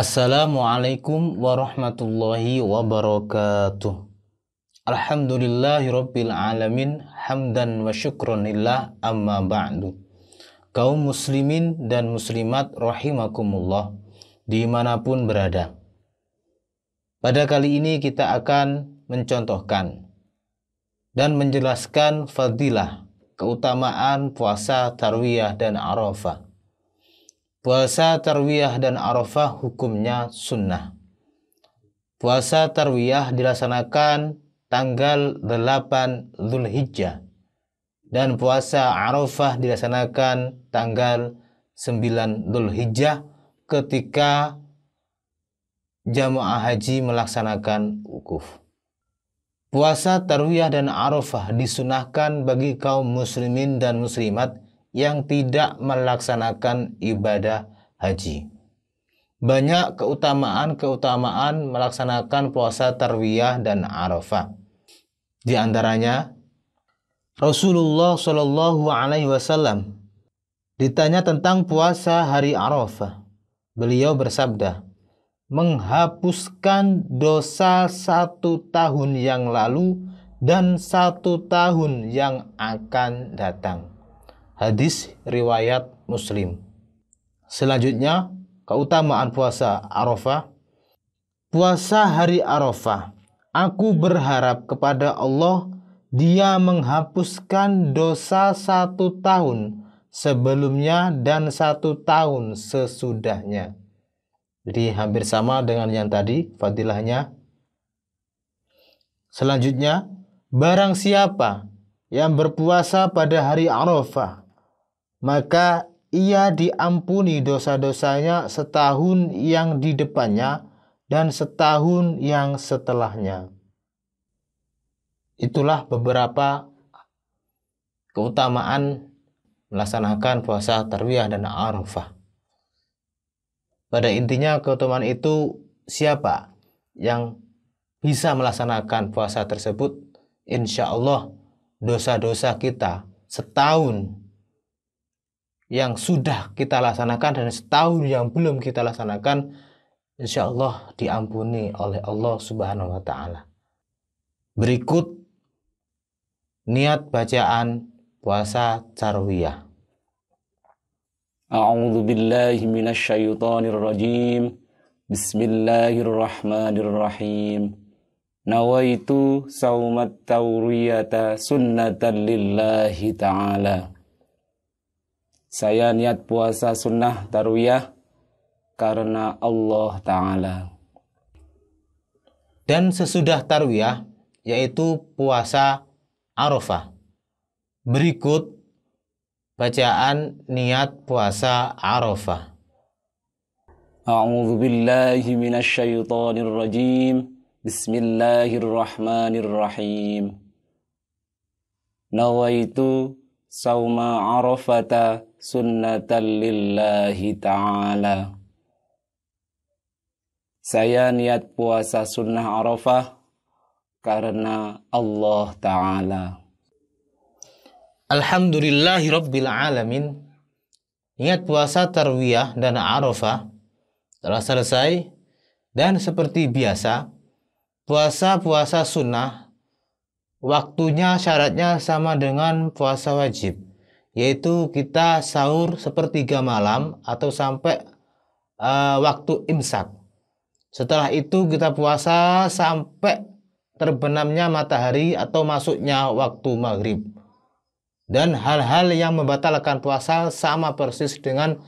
Assalamualaikum warahmatullahi wabarakatuh. Alhamdulillahi rabbil alamin hamdan wa lillah amma ba'du. Kaum muslimin dan muslimat rahimakumullah di mana pun berada. Pada kali ini kita akan mencontohkan dan menjelaskan fadilah keutamaan puasa tarwiyah dan arafah Puasa tarwiyah dan arafah hukumnya sunnah. Puasa tarwiyah dilaksanakan tanggal 8 Zulhijjah dan puasa arafah dilaksanakan tanggal 9 Zulhijjah ketika jamaah haji melaksanakan wukuf. Puasa tarwiyah dan arafah disunahkan bagi kaum muslimin dan muslimat yang tidak melaksanakan ibadah haji. Banyak keutamaan-keutamaan melaksanakan puasa tarwiyah dan arafah. Di antaranya Rasulullah Shallallahu Alaihi Wasallam ditanya tentang puasa hari arafah. Beliau bersabda, menghapuskan dosa satu tahun yang lalu dan satu tahun yang akan datang. Hadis riwayat Muslim. Selanjutnya, keutamaan puasa Arafah. Puasa hari Arafah. Aku berharap kepada Allah dia menghapuskan dosa satu tahun sebelumnya dan satu tahun sesudahnya. Jadi hampir sama dengan yang tadi fadilahnya. Selanjutnya, barang siapa yang berpuasa pada hari Arafah maka ia diampuni dosa-dosanya setahun yang di depannya dan setahun yang setelahnya. Itulah beberapa keutamaan melaksanakan puasa tarwiyah dan arafah. Pada intinya keutamaan itu siapa yang bisa melaksanakan puasa tersebut, insya Allah dosa-dosa kita setahun yang sudah kita laksanakan dan setahun yang belum kita laksanakan insya Allah diampuni oleh Allah subhanahu wa ta'ala. Berikut niat bacaan puasa carwiyah A'udzu billahi minasyaitonir rajim. Bismillahirrahmanirrahim. Nawaitu saumat tawriyata sunnatan lillahi ta'ala saya niat puasa sunnah tarwiyah karena Allah Ta'ala. Dan sesudah tarwiyah, yaitu puasa Arafah. Berikut bacaan niat puasa Arafah. A'udzu billahi minasyaitonir rajim. Bismillahirrahmanirrahim. Nawaitu sauma arafata sunnatan lillahi ta'ala. Saya niat puasa sunnah arafah karena Allah Ta'ala. Alhamdulillahi Rabbil Alamin. Niat puasa tarwiyah dan arafah telah selesai dan seperti biasa puasa-puasa sunnah waktunya syaratnya sama dengan puasa wajib yaitu kita sahur sepertiga malam atau sampai uh, waktu imsak setelah itu kita puasa sampai terbenamnya matahari atau masuknya waktu maghrib dan hal-hal yang membatalkan puasa sama persis dengan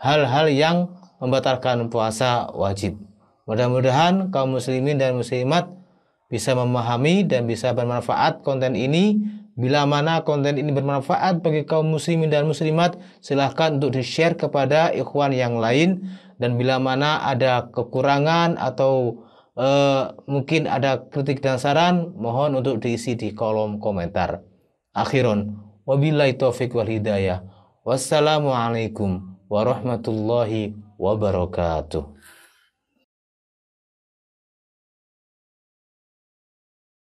hal-hal yang membatalkan puasa wajib mudah-mudahan kaum muslimin dan muslimat bisa memahami dan bisa bermanfaat konten ini. Bila mana konten ini bermanfaat bagi kaum muslimin dan muslimat, silahkan untuk di-share kepada ikhwan yang lain. Dan bila mana ada kekurangan atau uh, mungkin ada kritik dan saran, mohon untuk diisi di kolom komentar. Akhirun, wabillahi taufiq wal hidayah. Wassalamualaikum warahmatullahi wabarakatuh.